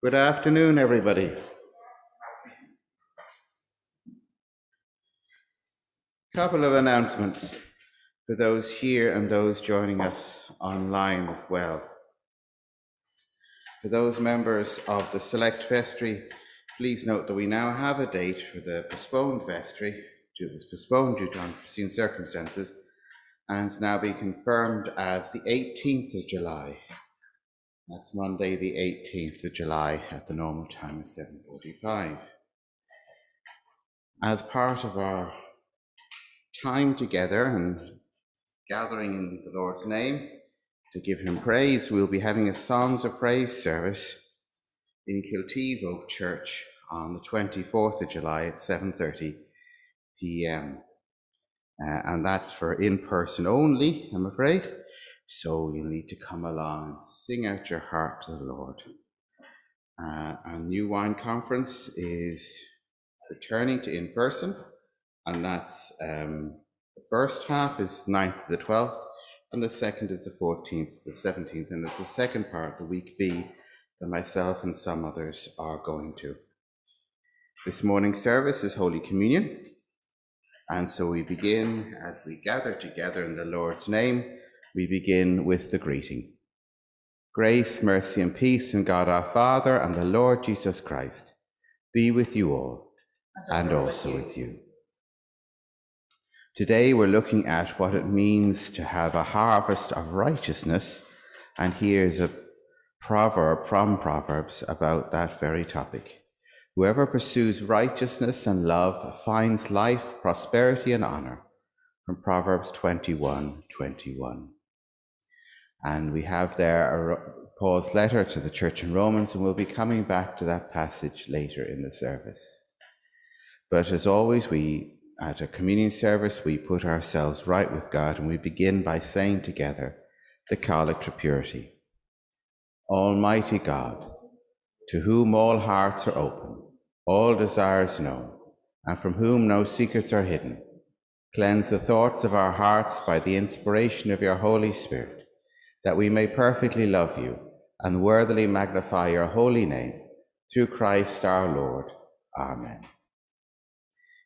Good afternoon, everybody. Couple of announcements for those here and those joining us online as well. For those members of the Select Vestry, please note that we now have a date for the postponed vestry. It was postponed due to unforeseen circumstances and it's now been confirmed as the 18th of July. That's Monday, the 18th of July at the normal time of 7:45. As part of our time together and gathering in the Lord's name to give him praise, we'll be having a Songs of Praise service in Kilteevogue Church on the 24th of July at 7:30 p.m. Uh, and that's for in person only, I'm afraid. So you need to come along and sing out your heart to the Lord. Uh, a New Wine Conference is returning to in person, and that's um, the first half is 9th to the 12th, and the second is the 14th to the 17th, and it's the second part, the week B, that myself and some others are going to. This morning's service is Holy Communion, and so we begin as we gather together in the Lord's name we begin with the greeting. Grace, mercy, and peace in God our Father and the Lord Jesus Christ be with you all and also with you. Today we're looking at what it means to have a harvest of righteousness, and here's a proverb from Proverbs about that very topic. Whoever pursues righteousness and love finds life, prosperity, and honor. From Proverbs 21 21. And we have there Paul's letter to the church in Romans, and we'll be coming back to that passage later in the service. But as always, we at a communion service, we put ourselves right with God, and we begin by saying together the for Purity. Almighty God, to whom all hearts are open, all desires known, and from whom no secrets are hidden, cleanse the thoughts of our hearts by the inspiration of your Holy Spirit that we may perfectly love you and worthily magnify your holy name, through Christ our Lord. Amen.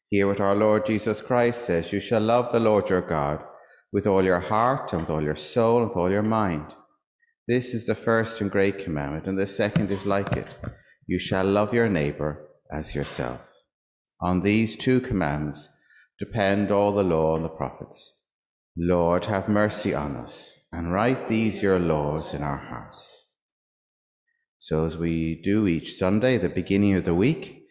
Hear what our Lord Jesus Christ says You shall love the Lord your God with all your heart, and with all your soul, and with all your mind. This is the first and great commandment, and the second is like it You shall love your neighbor as yourself. On these two commandments depend all the law and the prophets. Lord, have mercy on us and write these your laws in our hearts. So, as we do each Sunday, the beginning of the week,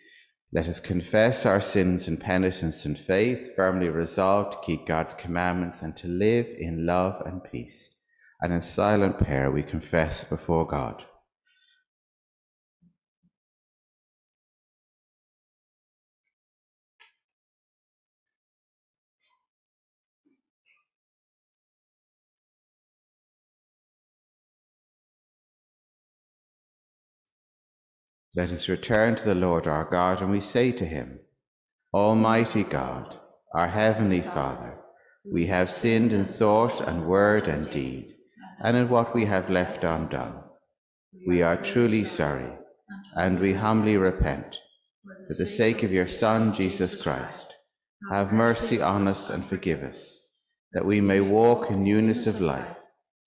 let us confess our sins in penitence and faith, firmly resolved to keep God's commandments and to live in love and peace. And in silent prayer, we confess before God. Let us return to the Lord our God, and we say to him, Almighty God, our heavenly Father, we have sinned in thought and word and deed, and in what we have left undone. We are truly sorry, and we humbly repent. For the sake of your Son, Jesus Christ, have mercy on us and forgive us, that we may walk in newness of life,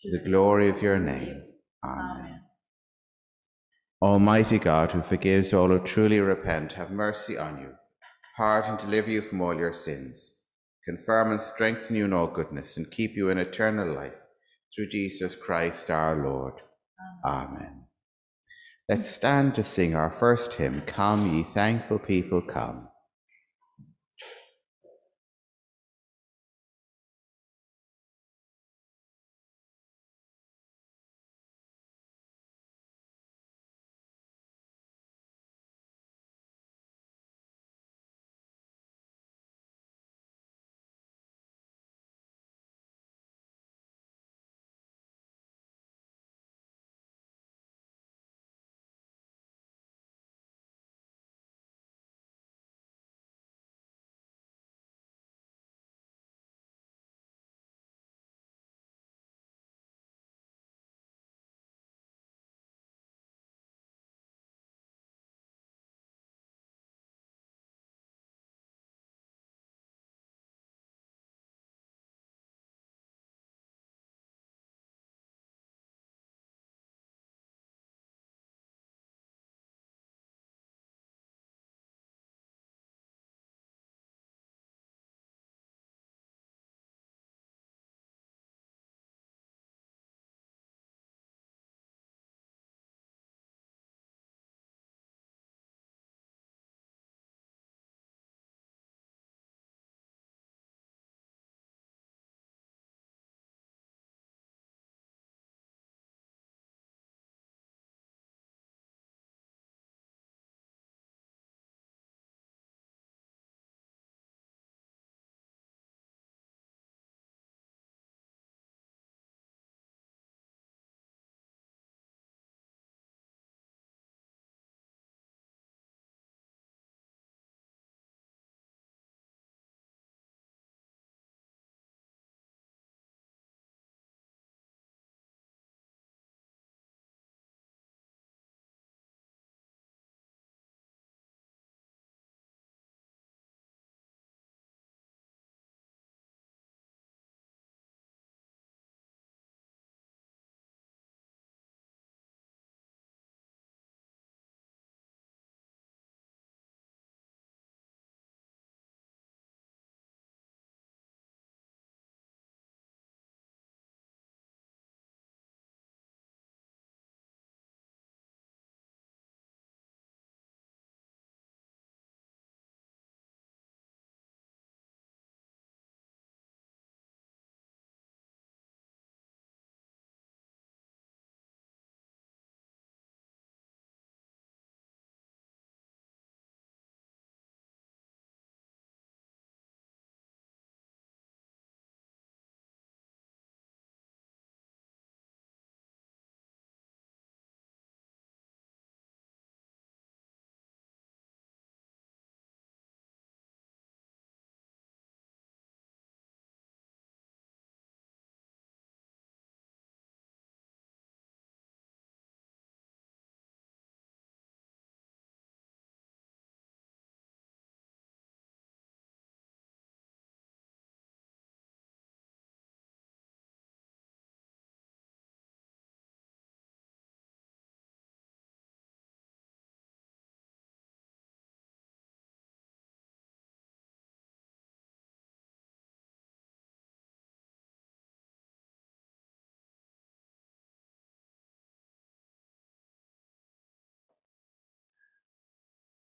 to the glory of your name. Amen. Almighty God, who forgives all who truly repent, have mercy on you, pardon and deliver you from all your sins, confirm and strengthen you in all goodness, and keep you in eternal life, through Jesus Christ our Lord. Amen. Amen. Let's stand to sing our first hymn, Come, ye thankful people, come.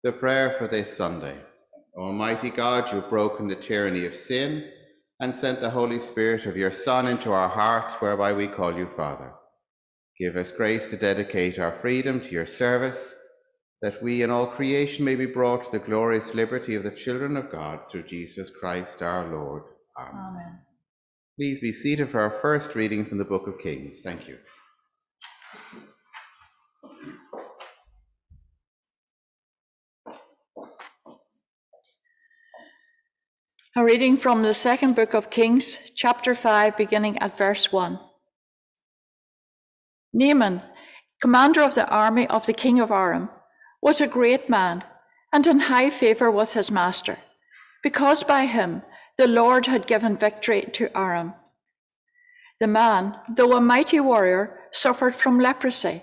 The prayer for this Sunday. Almighty God, you've broken the tyranny of sin and sent the Holy Spirit of your Son into our hearts, whereby we call you Father. Give us grace to dedicate our freedom to your service, that we and all creation may be brought to the glorious liberty of the children of God through Jesus Christ our Lord. Amen. Amen. Please be seated for our first reading from the Book of Kings. Thank you. A reading from the second book of Kings, chapter 5, beginning at verse 1. Naaman, commander of the army of the king of Aram, was a great man and in high favor with his master, because by him the Lord had given victory to Aram. The man, though a mighty warrior, suffered from leprosy.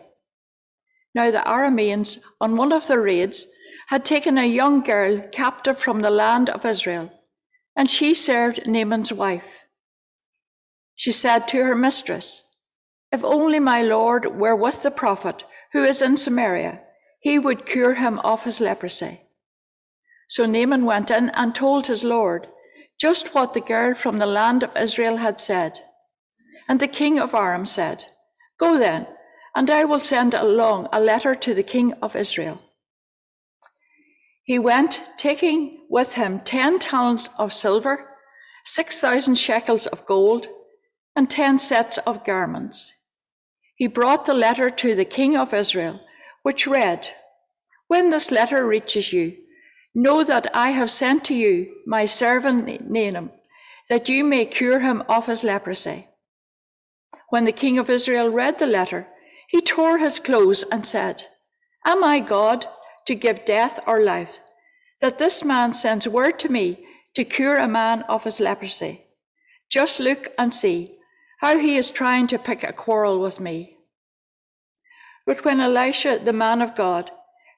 Now the Arameans, on one of their raids, had taken a young girl captive from the land of Israel and she served Naaman's wife. She said to her mistress, If only my Lord were with the prophet who is in Samaria, he would cure him of his leprosy. So Naaman went in and told his Lord just what the girl from the land of Israel had said. And the king of Aram said, Go then, and I will send along a letter to the king of Israel. He went, taking with him ten talents of silver, six thousand shekels of gold, and ten sets of garments. He brought the letter to the king of Israel, which read, When this letter reaches you, know that I have sent to you my servant Naaman, that you may cure him of his leprosy. When the king of Israel read the letter, he tore his clothes and said, Am I God to give death or life, that this man sends word to me to cure a man of his leprosy. Just look and see how he is trying to pick a quarrel with me. But when Elisha, the man of God,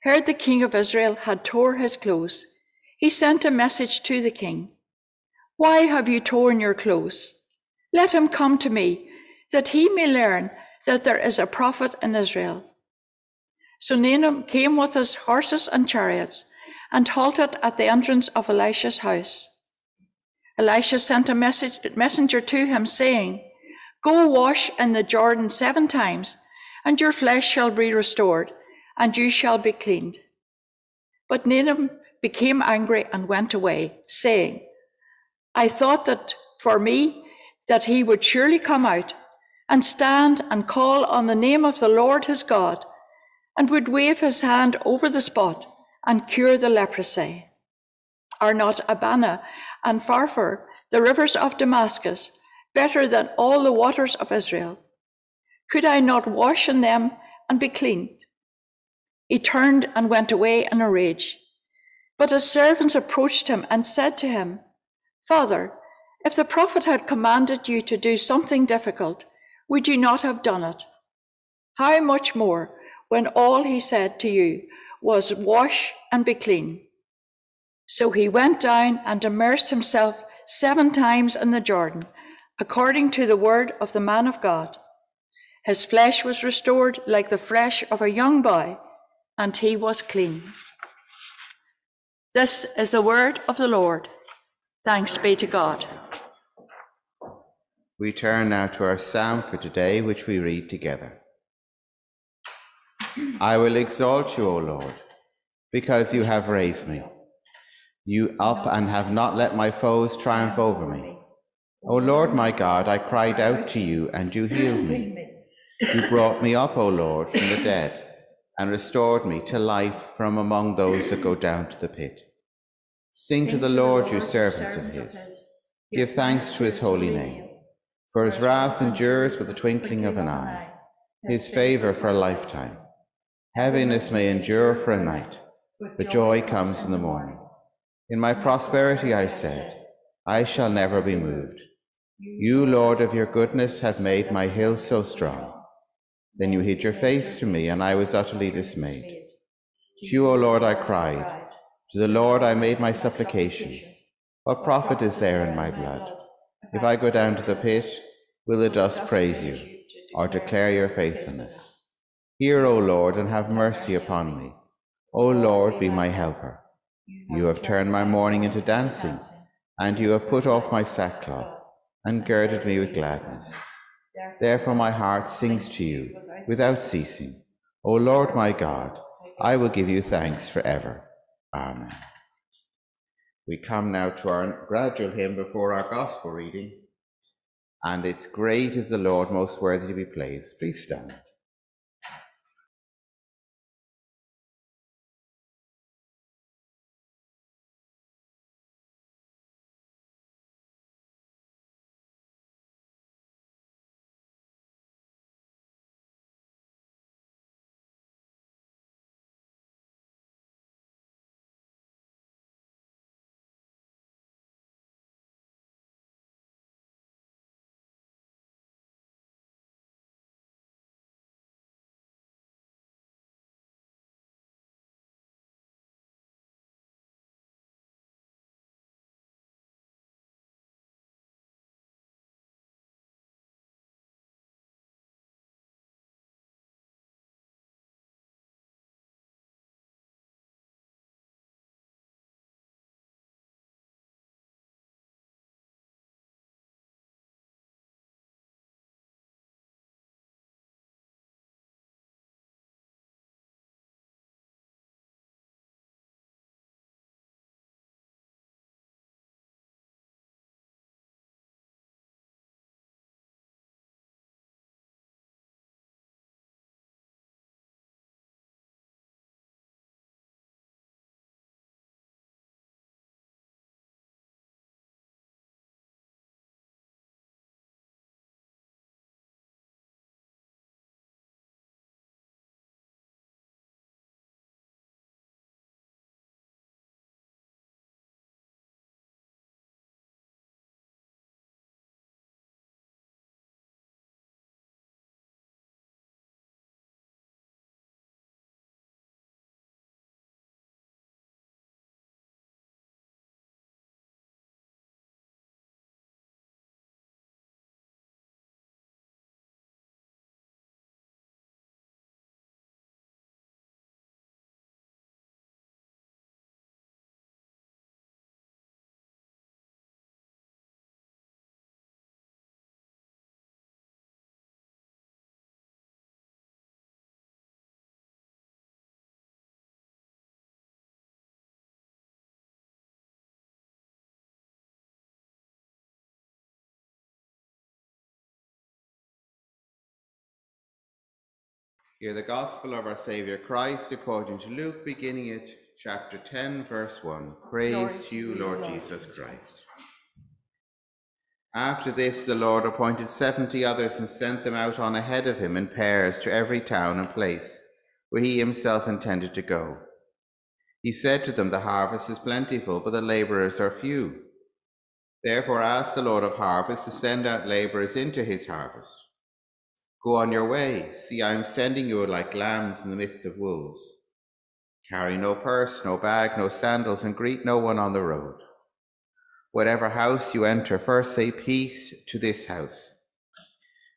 heard the king of Israel had tore his clothes, he sent a message to the king. Why have you torn your clothes? Let him come to me, that he may learn that there is a prophet in Israel. So Naaman came with his horses and chariots and halted at the entrance of Elisha's house. Elisha sent a message, messenger to him, saying, Go wash in the Jordan seven times, and your flesh shall be restored, and you shall be cleaned. But Naaman became angry and went away, saying, I thought that for me that he would surely come out and stand and call on the name of the Lord his God, and would wave his hand over the spot and cure the leprosy? Are not Abana and Pharpar, the rivers of Damascus, better than all the waters of Israel? Could I not wash in them and be clean? He turned and went away in a rage. But his servants approached him and said to him, Father, if the prophet had commanded you to do something difficult, would you not have done it? How much more when all he said to you was wash and be clean. So he went down and immersed himself seven times in the Jordan, according to the word of the man of God. His flesh was restored like the flesh of a young boy, and he was clean. This is the word of the Lord. Thanks be to God. We turn now to our psalm for today, which we read together. I will exalt you, O Lord, because you have raised me. You up and have not let my foes triumph over me. O Lord my God, I cried out to you, and you healed me. You brought me up, O Lord, from the dead, and restored me to life from among those that go down to the pit. Sing to the Lord, you servants of his. Give thanks to his holy name. For his wrath endures with the twinkling of an eye, his favour for a lifetime. Heaviness may endure for a night, but joy comes in the morning. In my prosperity I said, I shall never be moved. You, Lord, of your goodness have made my hill so strong. Then you hid your face from me, and I was utterly dismayed. To you, O Lord, I cried. To the Lord I made my supplication. What profit is there in my blood? If I go down to the pit, will the dust praise you, or declare your faithfulness? Hear, O Lord, and have mercy upon me. O Lord, be my helper. You have turned my mourning into dancing, and you have put off my sackcloth and girded me with gladness. Therefore my heart sings to you without ceasing. O Lord my God, I will give you thanks forever. Amen. We come now to our gradual hymn before our gospel reading, and it's great is the Lord most worthy to be praised. Please stand. Hear the gospel of our Saviour Christ according to Luke, beginning at chapter 10, verse 1. Praise Lord, to you, Lord, Lord Jesus Christ. After this, the Lord appointed seventy others and sent them out on ahead of him in pairs to every town and place where he himself intended to go. He said to them, The harvest is plentiful, but the laborers are few. Therefore, ask the Lord of harvest to send out laborers into his harvest. Go on your way. See, I am sending you like lambs in the midst of wolves. Carry no purse, no bag, no sandals, and greet no one on the road. Whatever house you enter, first say peace to this house.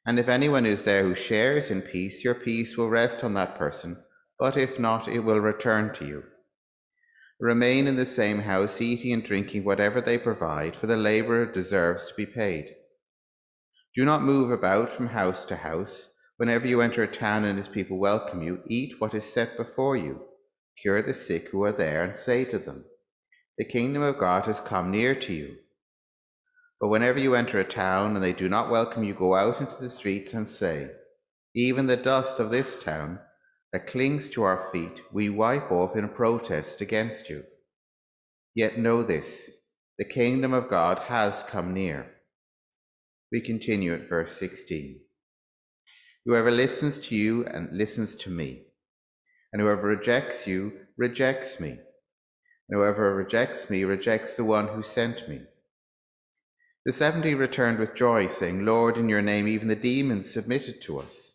And if anyone is there who shares in peace, your peace will rest on that person, but if not, it will return to you. Remain in the same house, eating and drinking whatever they provide, for the laborer deserves to be paid. Do not move about from house to house. Whenever you enter a town and its people welcome you, eat what is set before you. Cure the sick who are there, and say to them, The kingdom of God has come near to you. But whenever you enter a town and they do not welcome you, go out into the streets and say, Even the dust of this town that clings to our feet, we wipe off in protest against you. Yet know this the kingdom of God has come near. We continue at verse 16. Whoever listens to you and listens to me, and whoever rejects you rejects me, and whoever rejects me rejects the one who sent me. The seventy returned with joy, saying, Lord, in your name even the demons submitted to us.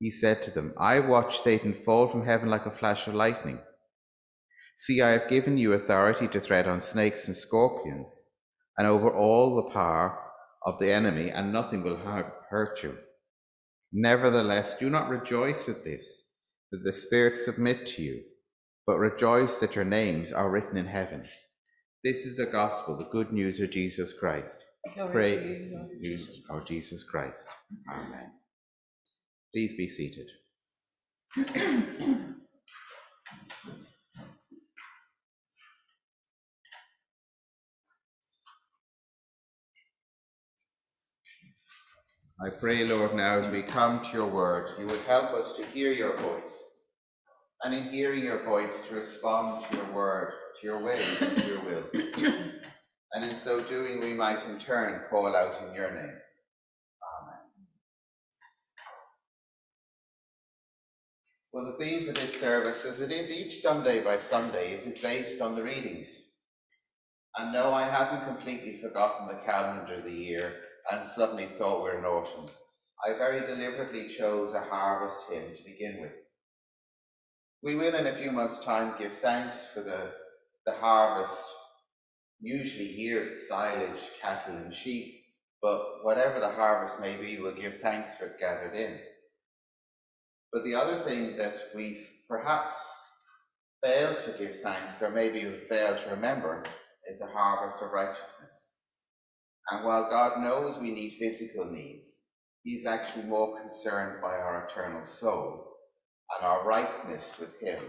He said to them, I watched Satan fall from heaven like a flash of lightning. See, I have given you authority to tread on snakes and scorpions, and over all the power of the enemy, and nothing will hurt you. Nevertheless, do not rejoice at this, that the spirits submit to you, but rejoice that your names are written in heaven. This is the gospel, the good news of Jesus Christ. Glory Pray, you, Jesus. of Jesus Christ. Amen. Please be seated. I pray, Lord, now as we come to your word, you would help us to hear your voice and in hearing your voice to respond to your word, to your ways, and to your will. and in so doing, we might in turn call out in your name. Amen. Well, the theme for this service, as it is each Sunday by Sunday, it is based on the readings. And no, I haven't completely forgotten the calendar of the year and suddenly thought we're in autumn. I very deliberately chose a harvest hymn to begin with. We will in a few months' time give thanks for the, the harvest, usually here silage, cattle and sheep, but whatever the harvest may be, we'll give thanks for it gathered in. But the other thing that we perhaps fail to give thanks, or maybe we fail to remember, is the harvest of righteousness. And while God knows we need physical needs, He is actually more concerned by our eternal soul and our rightness with him.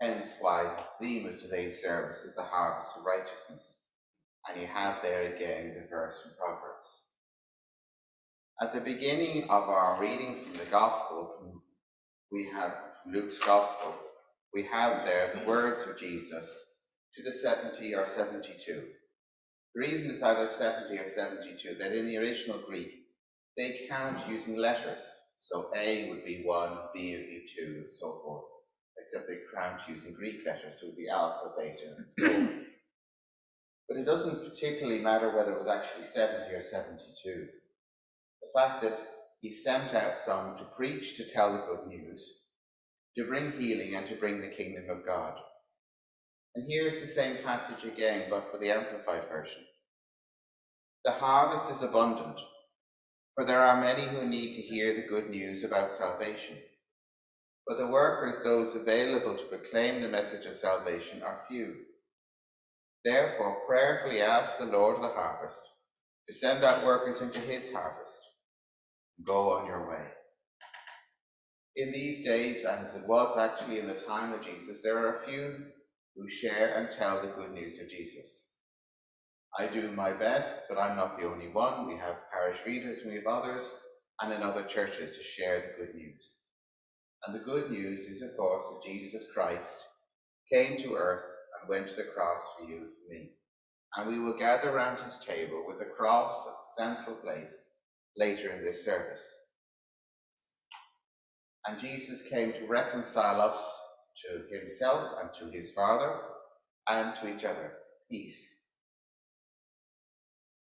Hence why the theme of today's service is the harvest of righteousness. And you have there again the verse from Proverbs. At the beginning of our reading from the Gospel, we have Luke's Gospel, we have there the words of Jesus to the 70 or 72. The reason is either 70 or 72, that in the original Greek, they count using letters. So A would be 1, B would be 2, and so forth. Except they count using Greek letters, so it would be alpha, beta, and so on. But it doesn't particularly matter whether it was actually 70 or 72. The fact that he sent out some to preach, to tell the good news, to bring healing, and to bring the kingdom of God. And here's the same passage again, but for the Amplified Version. The harvest is abundant, for there are many who need to hear the good news about salvation. But the workers, those available to proclaim the message of salvation, are few. Therefore, prayerfully ask the Lord of the harvest to send out workers into his harvest. Go on your way. In these days, and as it was actually in the time of Jesus, there are a few who share and tell the good news of Jesus. I do my best, but I'm not the only one. We have parish readers, we have others, and in other churches to share the good news. And the good news is, of course, that Jesus Christ came to earth and went to the cross for you and me. And we will gather round his table with the cross at the central place later in this service. And Jesus came to reconcile us to himself and to his Father and to each other. Peace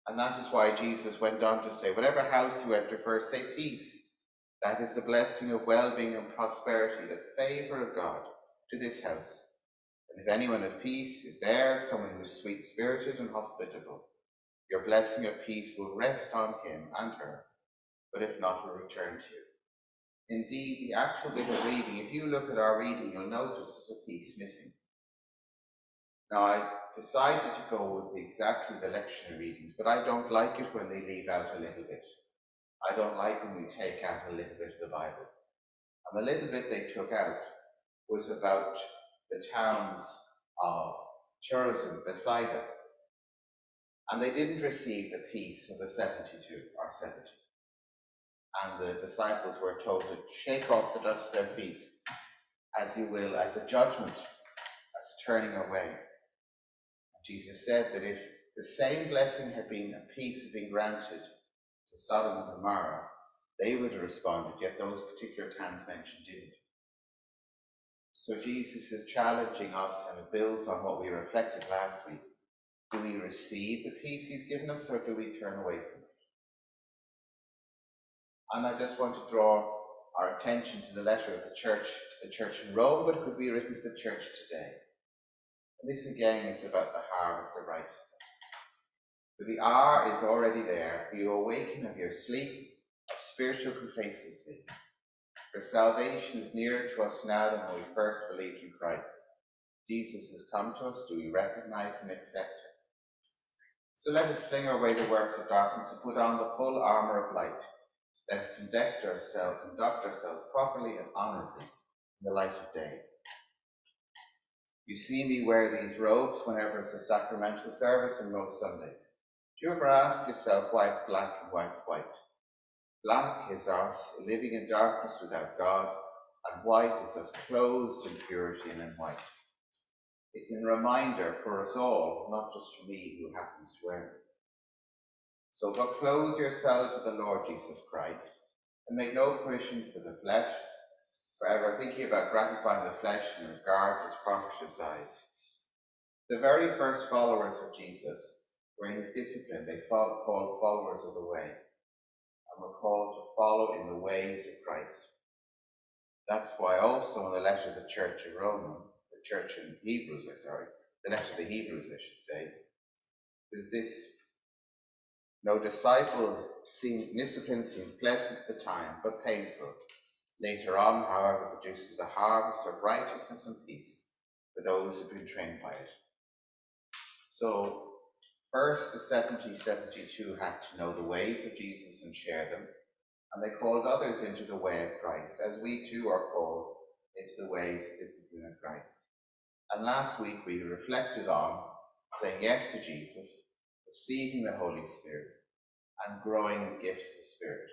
and that is why Jesus went on to say, Whatever house you enter first, say peace. That is the blessing of well being and prosperity, the favour of God to this house. And if anyone of peace is there, someone who is sweet spirited and hospitable, your blessing of peace will rest on him and her, but if not, will return to you. Indeed, the actual bit of reading, if you look at our reading, you'll notice there's a piece missing. Now, I decided to go with exactly the lectionary readings, but I don't like it when they leave out a little bit. I don't like when we take out a little bit of the Bible. And the little bit they took out was about the towns of Chorazin, Bethsaida. And they didn't receive the peace of the 72 or 70. And the disciples were told to shake off the dust of their feet, as you will, as a judgment, as a turning away. Jesus said that if the same blessing had been, a peace had been granted to Sodom and Gomorrah, they would have responded, yet those particular towns mentioned didn't. So Jesus is challenging us, and it builds on what we reflected last week. Do we receive the peace he's given us, or do we turn away from it? And I just want to draw our attention to the letter of the church, to the church in Rome, but it could be written to the church today. This again is about the harvest of righteousness. For the hour is already there for you awaken of your sleep of spiritual complacency. For salvation is nearer to us now than when we first believed in Christ. Jesus has come to us. Do we recognize and accept him? So let us fling away the works of darkness and put on the full armour of light. Let us conduct ourselves, conduct ourselves properly and honourably in the light of day. You see me wear these robes whenever it's a sacramental service and most Sundays. Do you ever ask yourself why it's black and why white? Black is us living in darkness without God, and white is us clothed in purity and in white. It's a reminder for us all, not just for me who happens to wear it. So but clothe yourselves with the Lord Jesus Christ, and make no provision for the flesh, forever thinking about gratifying the flesh in regard to its proper desires. The very first followers of Jesus were in his discipline. They called followers of the way and were called to follow in the ways of Christ. That's why also in the letter of the church of Rome, the church in Hebrews, eh, sorry, the letter of the Hebrews, I should say, there's this no disciple seems discipline seems pleasant at the time, but painful. Later on, however, produces a harvest of righteousness and peace for those who've been trained by it. So First, the 70 72 had to know the ways of Jesus and share them, and they called others into the way of Christ, as we too are called into the ways of discipline of Christ. And last week we reflected on saying yes to Jesus, receiving the Holy Spirit, and growing in gifts of the Spirit.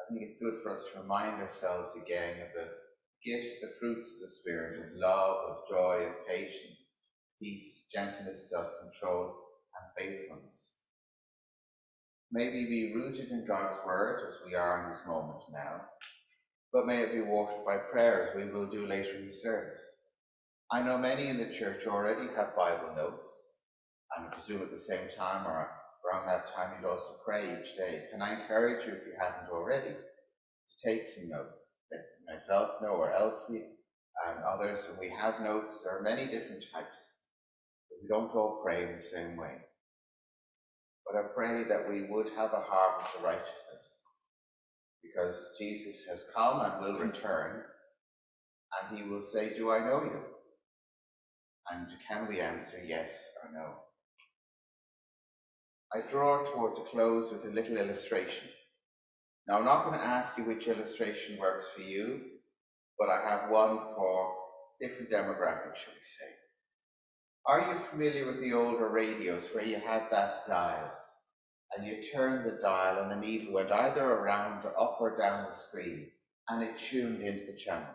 I think it's good for us to remind ourselves again of the gifts, the fruits of the Spirit, of love, of joy, of patience, peace, gentleness, self-control, and faithfulness. May we be rooted in God's word as we are in this moment now, but may it be watered by prayer as we will do later in the service. I know many in the church already have Bible notes, and I presume at the same time or around that time you'd also pray each day. Can I encourage you, if you haven't already, to take some notes? Myself know, or Elsie and others, and we have notes. There are many different types, but we don't all pray in the same way. But I pray that we would have a harvest of righteousness because Jesus has come and will return and he will say, Do I know you? And can we answer yes or no? I draw towards a close with a little illustration. Now, I'm not going to ask you which illustration works for you, but I have one for different demographics, shall we say. Are you familiar with the older radios where you had that dial and you turned the dial and the needle went either around or up or down the screen and it tuned into the channel?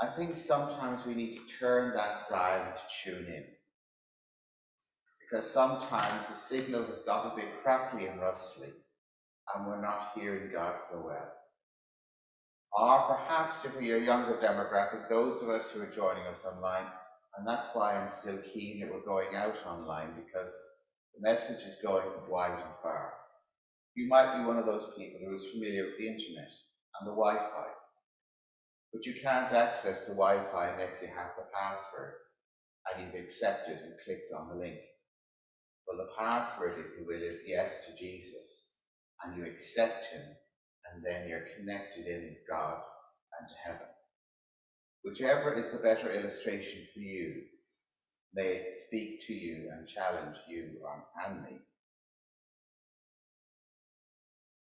I think sometimes we need to turn that dial to tune in. Because sometimes the signal has got a bit crackly and rustly and we're not hearing God so well. Or perhaps if we are younger demographic, those of us who are joining us online, and that's why I'm still keen that we're going out online because the message is going wide and far. You might be one of those people who is familiar with the internet and the Wi-Fi, but you can't access the Wi-Fi unless you have the password and you've accepted and clicked on the link. Well, the password, if you will, is yes to Jesus, and you accept him, and then you're connected in with God and to heaven. Whichever is the better illustration for you, may it speak to you and challenge you and me.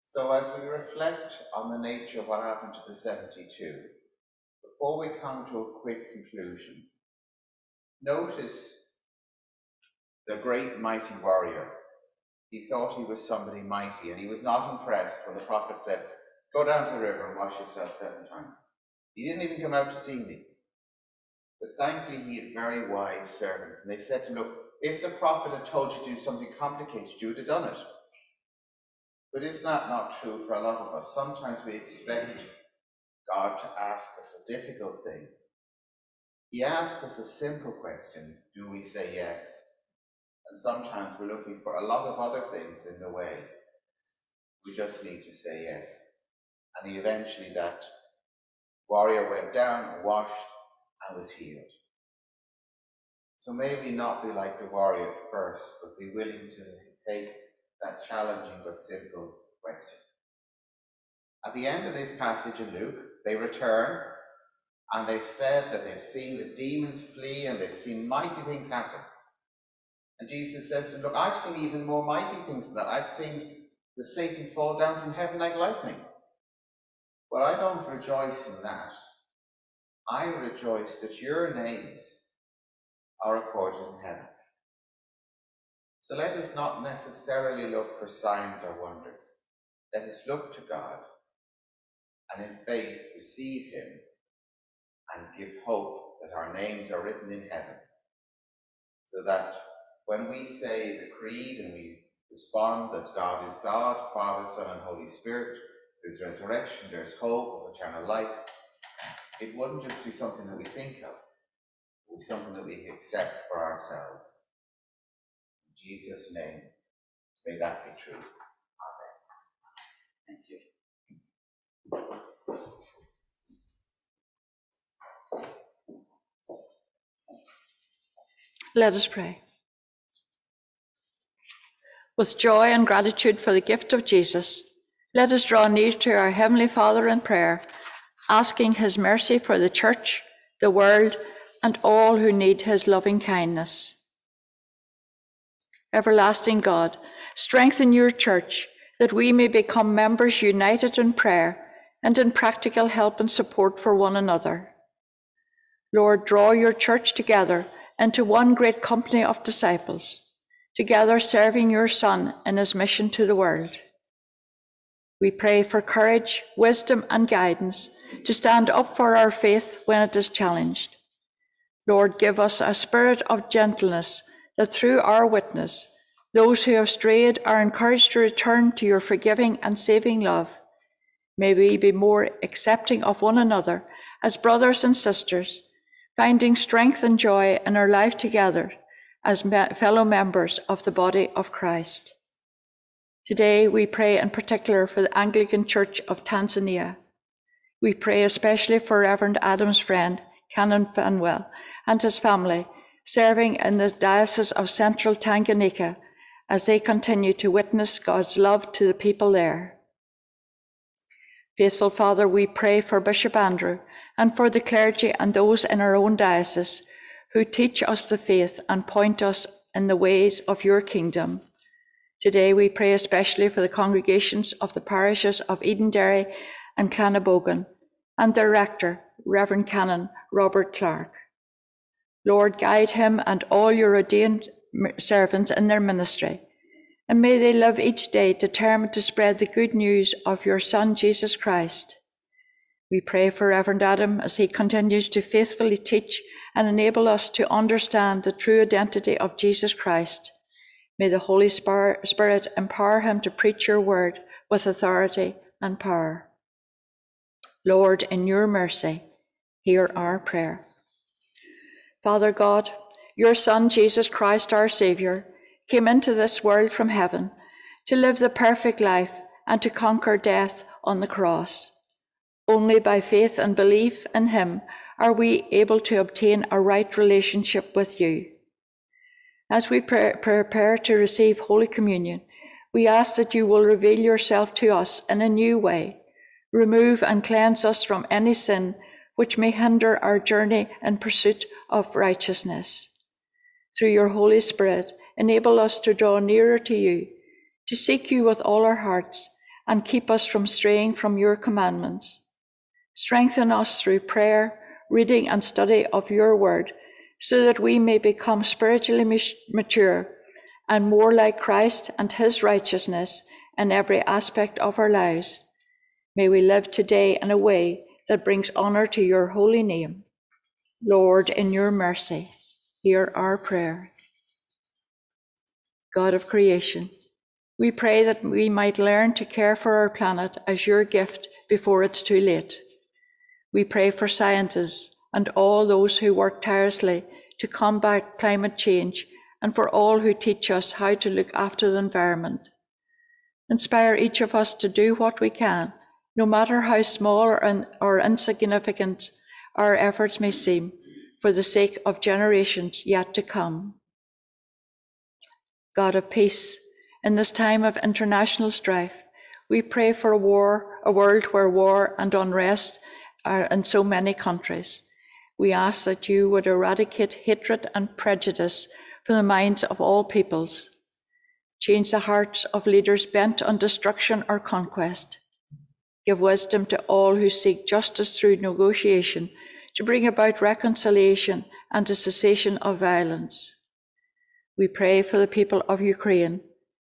So as we reflect on the nature of what happened to the 72, before we come to a quick conclusion, notice the great mighty warrior. He thought he was somebody mighty and he was not impressed when the prophet said, go down to the river and wash yourself seven times. He didn't even come out to see me. But thankfully, he had very wise servants, and they said to him, Look, if the prophet had told you to do something complicated, you would have done it. But is that not true for a lot of us? Sometimes we expect God to ask us a difficult thing. He asks us a simple question do we say yes? Sometimes we're looking for a lot of other things in the way. We just need to say yes. And eventually that warrior went down, washed, and was healed. So may we not be like the warrior at first, but be willing to take that challenging but simple question. At the end of this passage in Luke, they return and they've said that they've seen the demons flee and they've seen mighty things happen. And Jesus says to them, Look, I've seen even more mighty things than that. I've seen the Satan fall down from heaven like lightning. But I don't rejoice in that. I rejoice that your names are recorded in heaven. So let us not necessarily look for signs or wonders. Let us look to God and in faith receive Him and give hope that our names are written in heaven. So that when we say the creed and we respond that God is God, Father, Son, and Holy Spirit, there's resurrection, there's hope of eternal life, it wouldn't just be something that we think of, it would be something that we accept for ourselves. In Jesus' name, may that be true. Amen. Thank you. Let us pray. With joy and gratitude for the gift of Jesus, let us draw near to our Heavenly Father in prayer, asking His mercy for the Church, the world, and all who need His loving kindness. Everlasting God, strengthen your Church that we may become members united in prayer and in practical help and support for one another. Lord, draw your Church together into one great company of disciples, together serving your Son in his mission to the world. We pray for courage, wisdom, and guidance to stand up for our faith when it is challenged. Lord, give us a spirit of gentleness that through our witness, those who have strayed are encouraged to return to your forgiving and saving love. May we be more accepting of one another as brothers and sisters finding strength and joy in our life together as fellow members of the body of Christ. Today, we pray in particular for the Anglican Church of Tanzania. We pray especially for Reverend Adam's friend, Canon Fanuel, and his family, serving in the Diocese of Central Tanganyika as they continue to witness God's love to the people there. Faithful Father, we pray for Bishop Andrew and for the clergy and those in our own diocese who teach us the faith and point us in the ways of your kingdom. Today we pray especially for the congregations of the parishes of Edenderry and Clanabogan and their rector, Reverend Canon Robert Clark. Lord, guide him and all your ordained servants in their ministry, and may they live each day determined to spread the good news of your Son, Jesus Christ. We pray for Reverend Adam as he continues to faithfully teach and enable us to understand the true identity of Jesus Christ. May the Holy Spirit empower him to preach your word with authority and power. Lord, in your mercy, hear our prayer. Father God, your Son, Jesus Christ, our Saviour, came into this world from heaven to live the perfect life and to conquer death on the cross. Only by faith and belief in Him are we able to obtain a right relationship with you. As we pre- prepare to receive Holy Communion, we ask that you will reveal yourself to us in a new way, remove and cleanse us from any sin which may hinder our journey in pursuit of righteousness. Through your Holy Spirit, enable us to draw nearer to you, to seek you with all our hearts, and keep us from straying from your commandments. Strengthen us through prayer, reading, and study of your word, so that we may become spiritually mature and more like Christ and his righteousness in every aspect of our lives. May we live today in a way that brings honor to your holy name. Lord, in your mercy, hear our prayer. God of creation, we pray that we might learn to care for our planet as your gift before it's too late. We pray for scientists and all those who work tirelessly to combat climate change and for all who teach us how to look after the environment. Inspire each of us to do what we can, no matter how small or, or insignificant our efforts may seem, for the sake of generations yet to come. God of peace, in this time of international strife, We pray for a war, a world where war and unrest are in so many countries. We ask that you would eradicate hatred and prejudice from the minds of all peoples. Change the hearts of leaders bent on destruction or conquest. Give wisdom to all who seek justice through negotiation to bring about reconciliation and the cessation of violence. We pray for the people of Ukraine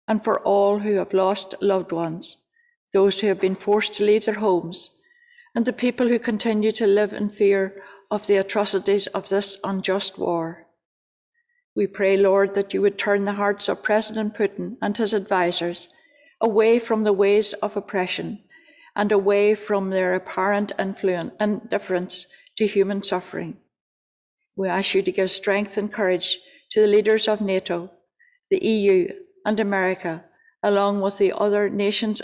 and for all who have lost loved ones, those who have been forced to leave their homes, and the people who continue to live in fear of the atrocities of this unjust war. We pray, Lord, that you would turn the hearts of President Putin and his advisers away from the ways of oppression and away from their apparent indifference to human suffering. We ask you to give strength and courage to the leaders of NATO, the EU, and America, along with the other nations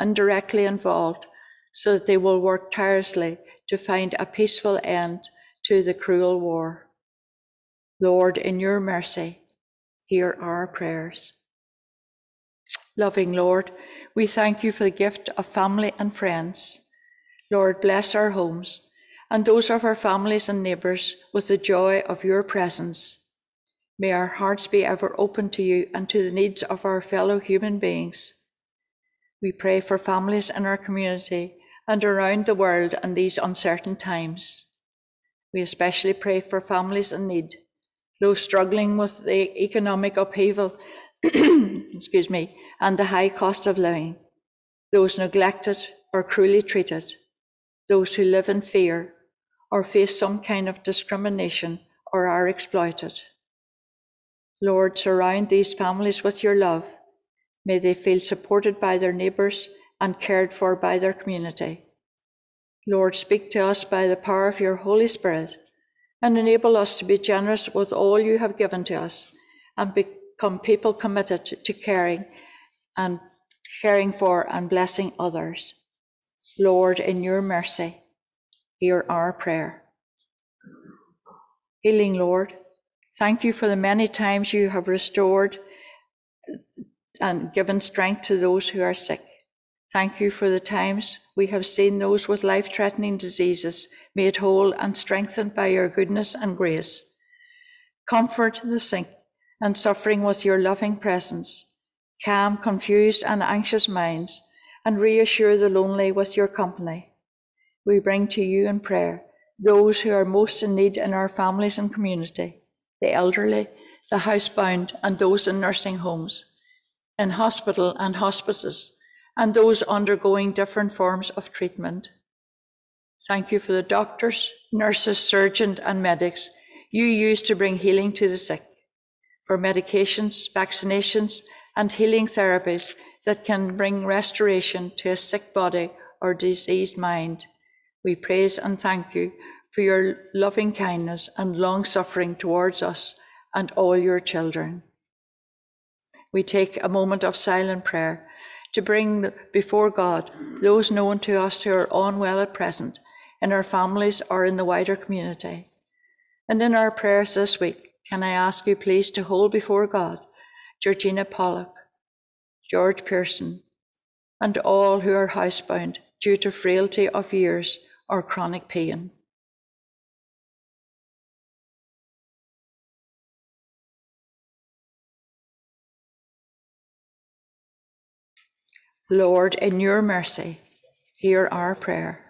indirectly involved, so that they will work tirelessly to find a peaceful end to the cruel war. Lord, in your mercy, hear our prayers. Loving Lord, we thank you for the gift of family and friends. Lord, bless our homes and those of our families and neighbours with the joy of your presence. May our hearts be ever open to you and to the needs of our fellow human beings. We pray for families in our community and around the world in these uncertain times. We especially pray for families in need, those struggling with the economic upheaval, excuse me, and the high cost of living, those neglected or cruelly treated, those who live in fear or face some kind of discrimination or are exploited. Lord, surround these families with your love. May they feel supported by their neighbours and cared for by their community. Lord, speak to us by the power of your Holy Spirit and enable us to be generous with all you have given to us and become people committed to caring and caring for and blessing others. Lord, in your mercy, hear our prayer. Healing Lord, thank you for the many times you have restored and given strength to those who are sick. Thank you for the times we have seen those with life threatening diseases made whole and strengthened by your goodness and grace. Comfort the sick and suffering with your loving presence. Calm confused and anxious minds and reassure the lonely with your company we bring to you in prayer those who are most in need in our families and community the elderly, the housebound, and those in nursing homes, in hospital and hospices, and those undergoing different forms of treatment. Thank you for the doctors, nurses, surgeons, and medics you use to bring healing to the sick, for medications, vaccinations, and healing therapies that can bring restoration to a sick body or diseased mind. We praise and thank you for your loving kindness and long suffering towards us and all your children. We take a moment of silent prayer to bring before God those known to us who are unwell at present in our families or in the wider community. And in our prayers this week, can I ask you please to hold before God Georgina Pollock, George Pearson, and all who are housebound due to frailty of years or chronic pain. Lord, in your mercy, hear our prayer.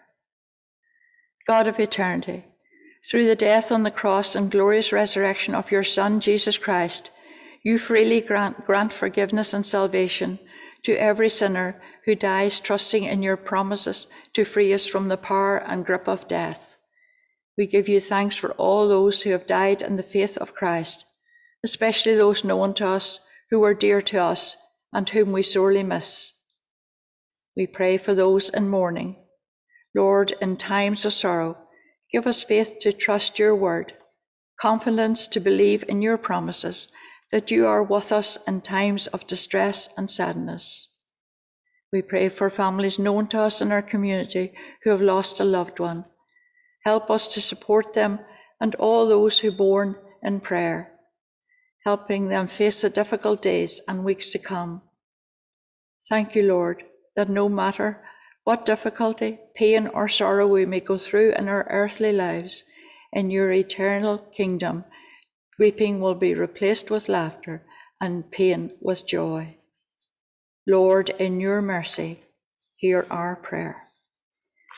God of eternity, through the death on the cross and glorious resurrection of your Son, Jesus Christ, you freely grant, grant forgiveness and salvation to every sinner who dies trusting in your promises to free us from the power and grip of death. We give you thanks for all those who have died in the faith of Christ, especially those known to us who were dear to us and whom we sorely miss. We pray for those in mourning. Lord, in times of sorrow, give us faith to trust your word, confidence to believe in your promises that you are with us in times of distress and sadness. We pray for families known to us in our community who have lost a loved one. Help us to support them and all those who mourn in prayer, helping them face the difficult days and weeks to come. Thank you, Lord, that no matter what difficulty, pain, or sorrow we may go through in our earthly lives, in your eternal kingdom, weeping will be replaced with laughter and pain with joy. Lord, in your mercy, hear our prayer.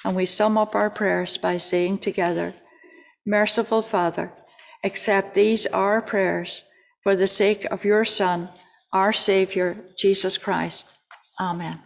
And we sum up our prayers by saying together, Merciful Father, accept these our prayers for the sake of your Son, our Saviour, Jesus Christ. Amen.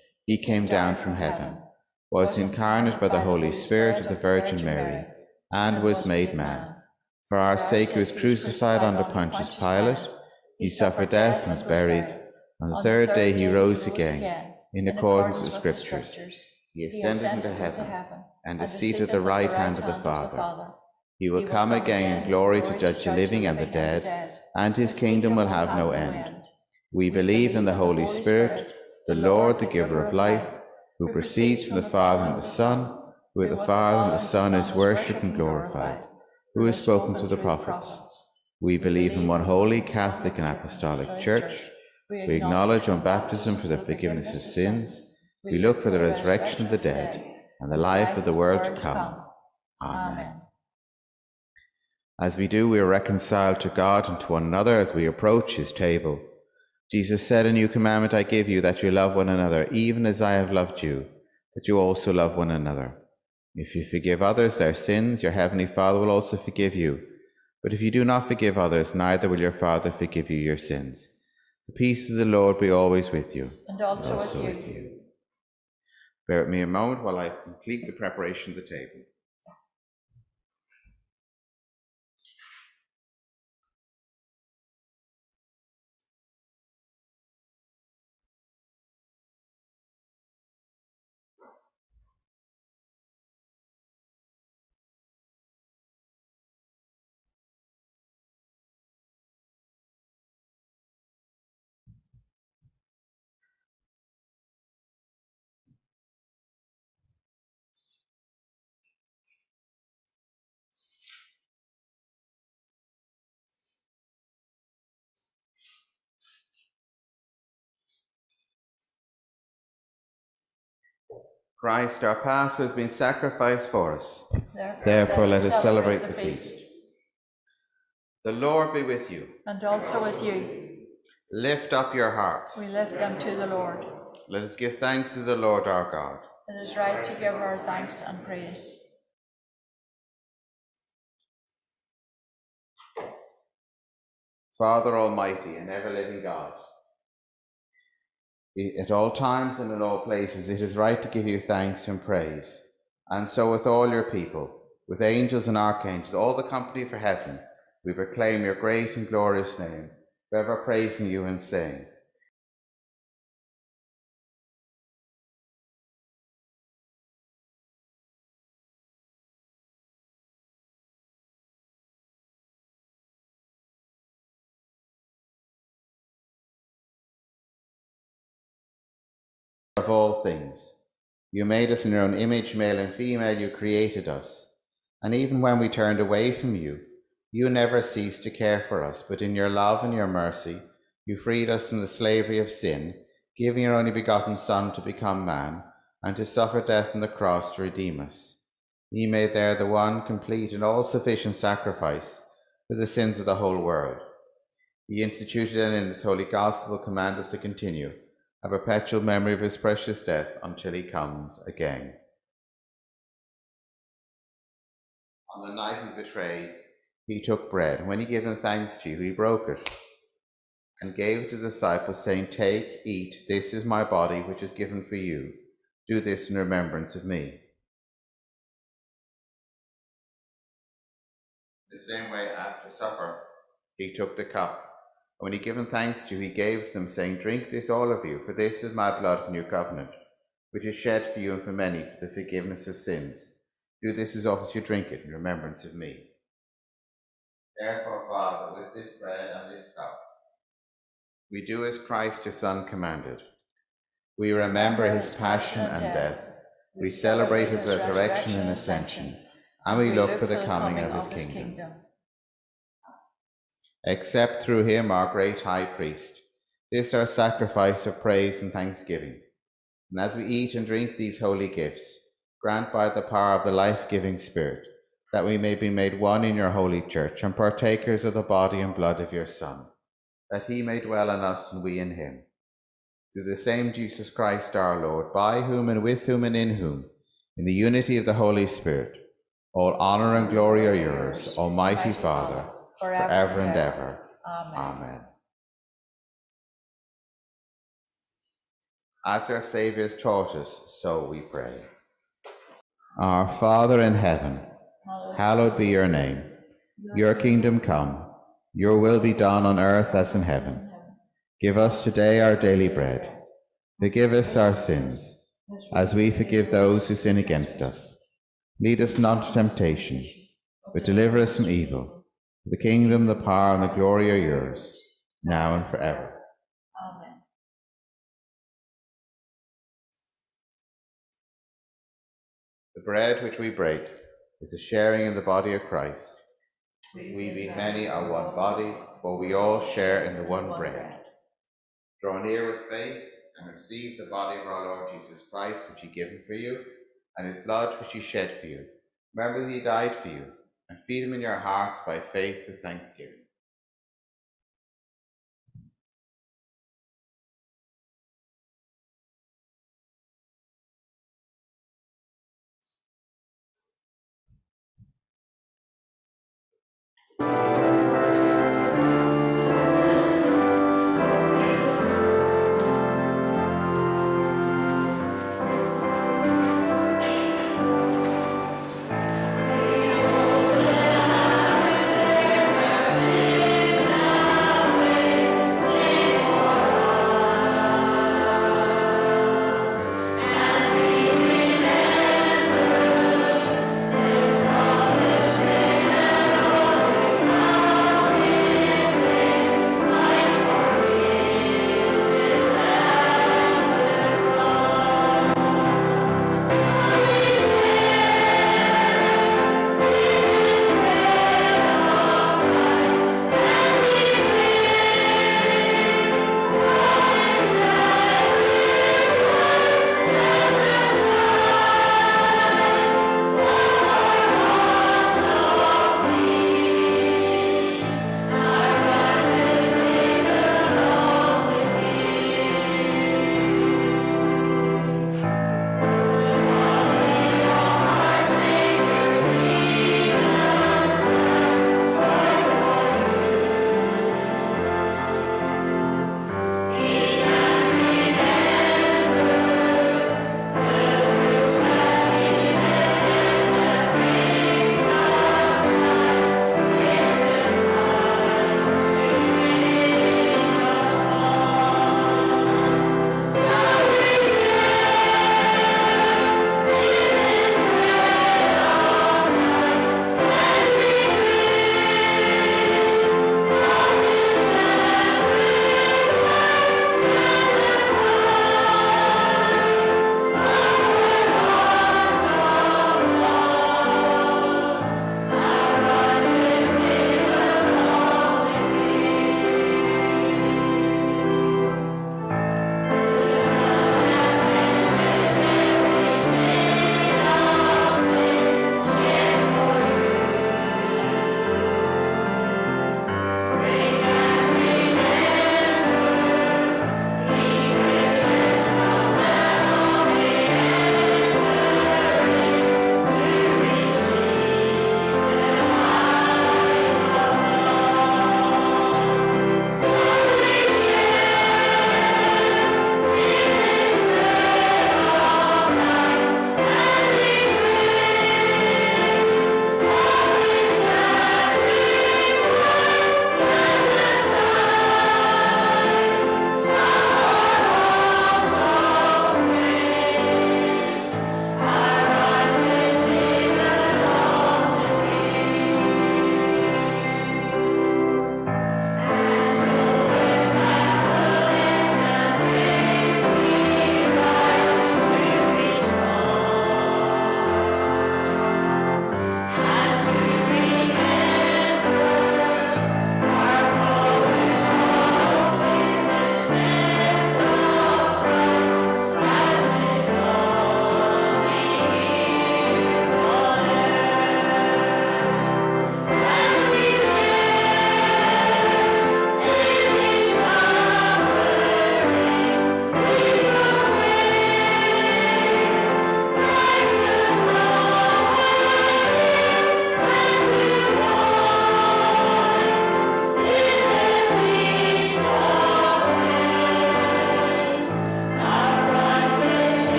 he came down from heaven was incarnate by the Holy Spirit of the Virgin Mary, and was made man. For our sake he was crucified under Pontius Pilate. He suffered death and was buried. On the third day he rose again, in accordance with Scriptures. He ascended into heaven, and is seated at the right hand of the Father. He will come again in glory to judge the living and the dead, and his kingdom will have no end. We believe in the Holy Spirit, the Lord, the giver of life, who proceeds from the Father and the Son, who with the Father and the Son is worshipped and glorified, who has spoken to the prophets. We believe in one holy, Catholic, and Apostolic Church. We acknowledge on baptism for the forgiveness of sins. We look for the resurrection of the dead and the life of the world to come. Amen. As we do, we are reconciled to God and to one another as we approach his table. Jesus said, A new commandment I give you, that you love one another, even as I have loved you, that you also love one another. If you forgive others their sins, your heavenly Father will also forgive you. But if you do not forgive others, neither will your Father forgive you your sins. The peace of the Lord be always with you. And also, and also with, you. with you. Bear with me a moment while I complete the preparation of the table. Christ, our Passover, has been sacrificed for us. Therefore, Therefore let us celebrate, celebrate the feast. feast. The Lord be with you. And also with you. Lift up your hearts. We lift them to the Lord. Let us give thanks to the Lord our God. It is right to give our thanks and praise. Father Almighty and ever living God at all times and in all places, it is right to give you thanks and praise. And so, with all your people, with angels and archangels, all the company for heaven, we proclaim your great and glorious name, forever praising you and saying, of all things. You made us in your own image, male and female, you created us. And even when we turned away from you, you never ceased to care for us, but in your love and your mercy, you freed us from the slavery of sin, giving your only begotten Son to become man, and to suffer death on the cross to redeem us. He made there the one complete and all sufficient sacrifice for the sins of the whole world. He instituted and in his holy gospel commanded us to continue a perpetual memory of his precious death until he comes again. On the night he betrayed, he took bread, and when he gave thanks to you, he broke it and gave it to the disciples, saying, Take, eat, this is my body, which is given for you. Do this in remembrance of me. The same way after supper, he took the cup and when he given thanks to, you, he gave to them, saying, Drink this, all of you, for this is my blood of the new covenant, which is shed for you and for many for the forgiveness of sins. Do this as often as you drink it in remembrance of me. Therefore, Father, with this bread and this cup, we do as Christ your Son commanded. We remember his passion and death. We celebrate his resurrection and ascension and we look for the coming of his kingdom. Accept through him our great high priest, this our sacrifice of praise and thanksgiving. And as we eat and drink these holy gifts, grant by the power of the life giving Spirit that we may be made one in your holy church and partakers of the body and blood of your Son, that he may dwell in us and we in him. Through the same Jesus Christ our Lord, by whom and with whom and in whom, in the unity of the Holy Spirit, all honor and glory are yours, Almighty Father, forever and ever. Amen. As our Saviour has taught us, so we pray. Our Father in heaven, hallowed be your name. Your kingdom come, your will be done on earth as in heaven. Give us today our daily bread. Forgive us our sins, as we forgive those who sin against us Lead us not to temptation, but deliver us from evil. The kingdom, the power, and the glory are yours, now and forever. Amen. The bread which we break is a sharing in the body of Christ. We being many are one body, for we all share in the one bread. Draw near with faith and receive the body of our Lord Jesus Christ, which he given for you and his blood which he shed for you. Remember that he died for you, and feed them in your hearts by faith with thanksgiving.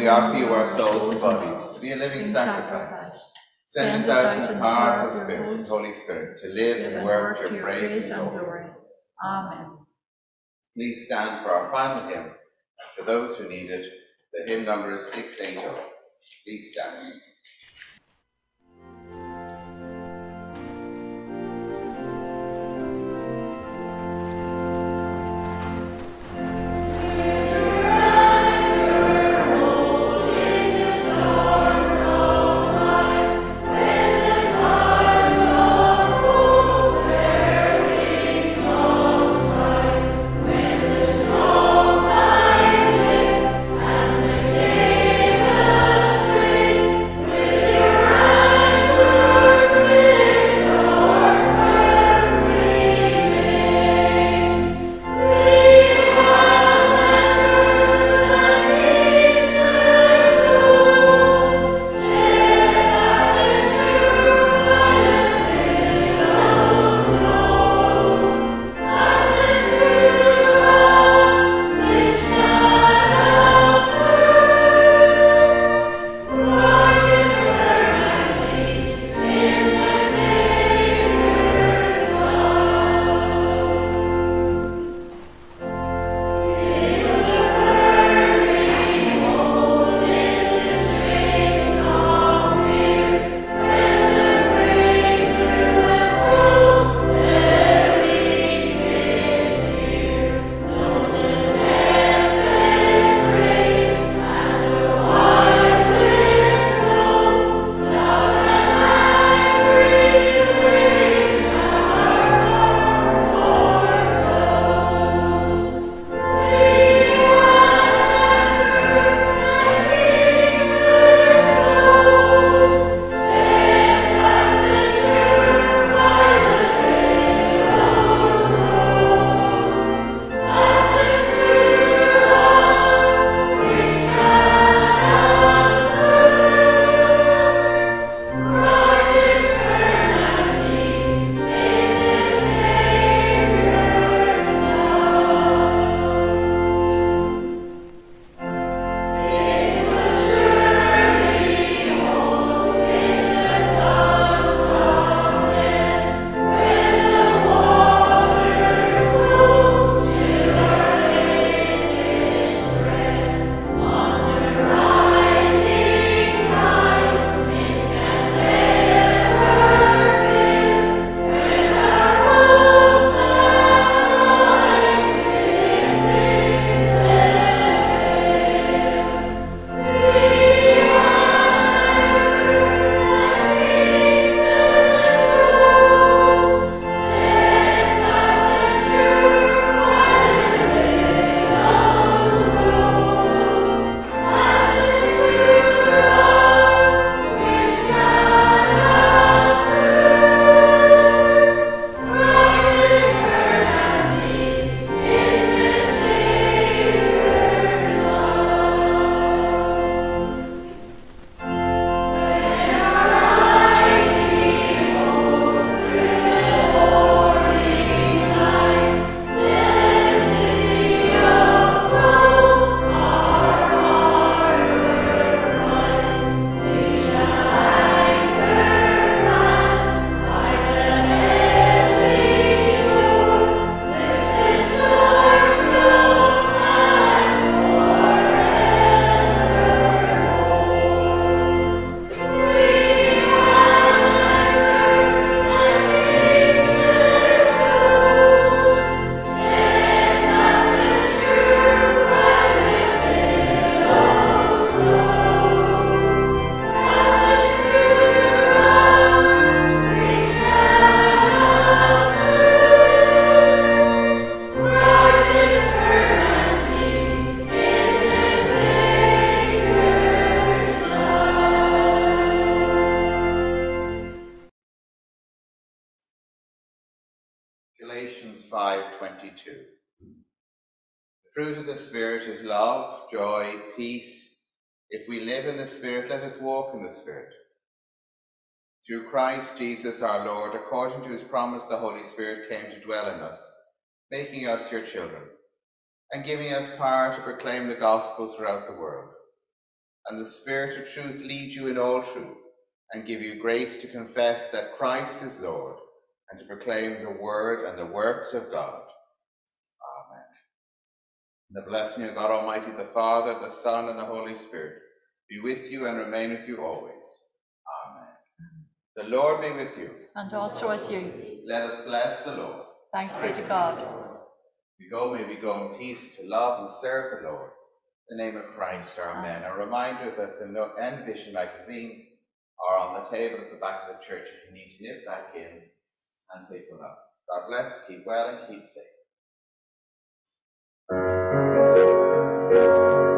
We offer you our souls and bodies to be a living sacrifice. Send us out in the power of the Spirit, Holy Spirit, to live and work your praise and glory. Amen. Please stand for our final hymn. For those who need it, the hymn number is six. 680. Please stand. 5:22. The fruit of the Spirit is love, joy, peace. If we live in the Spirit, let us walk in the Spirit. Through Christ Jesus our Lord, according to his promise, the Holy Spirit came to dwell in us, making us your children, and giving us power to proclaim the gospel throughout the world. And the Spirit of truth lead you in all truth, and give you grace to confess that Christ is Lord, and to proclaim the word and the works of God. The blessing of God Almighty, the Father, the Son, and the Holy Spirit be with you and remain with you always. Amen. The Lord be with you. And also with you. Let us bless the Lord. Thanks be to God. We go, may we go in peace to love and serve the Lord. In the name of Christ, Amen. A reminder that the No- End Vision magazines are on the table at the back of the church if you need to nip back in and pick one up. God bless, keep well, and keep safe. Música